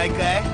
right that.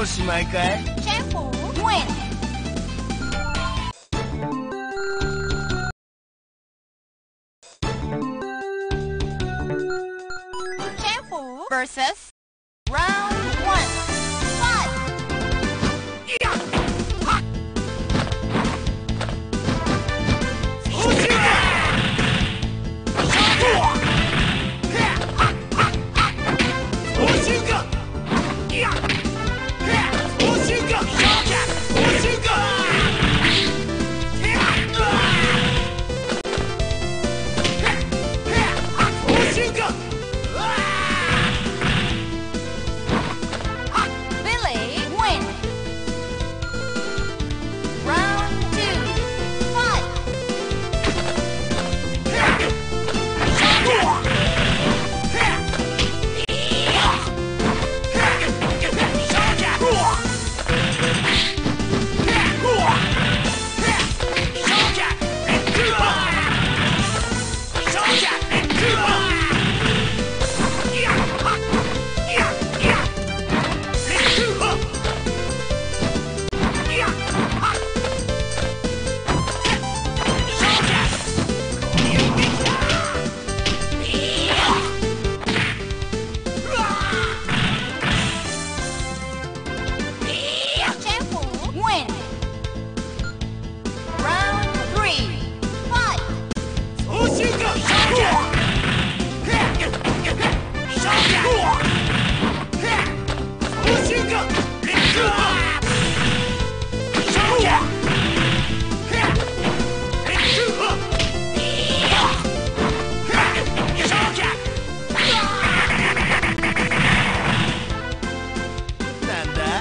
おしまいかい？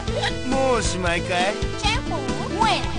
もうおしまいかい Careful, when?